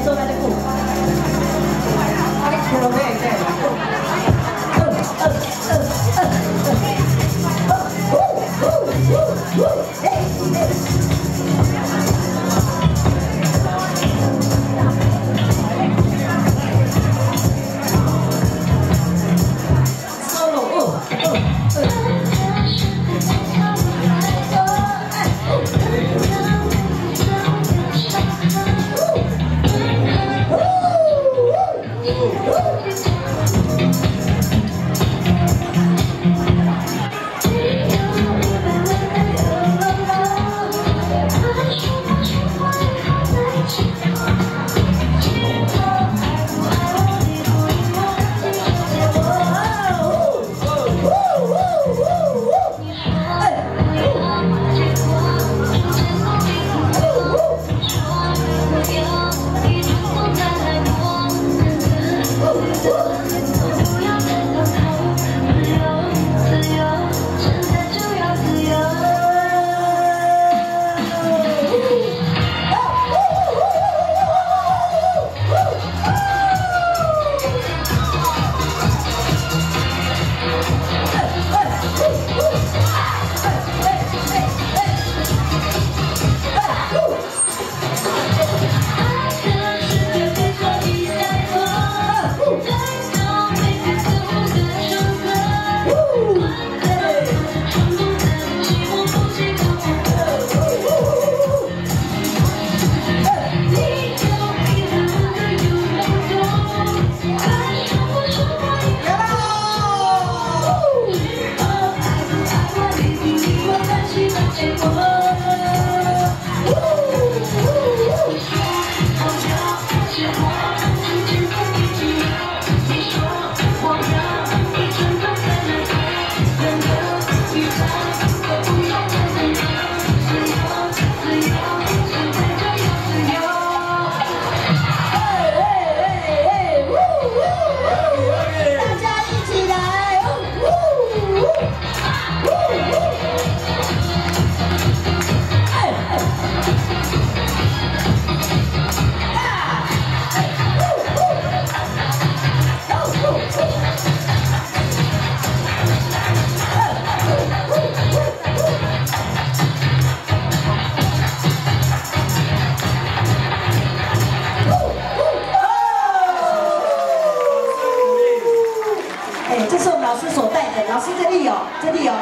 演奏台でこうはいこのねねえ Woo! 这是我们老师所带的老师这里有这里有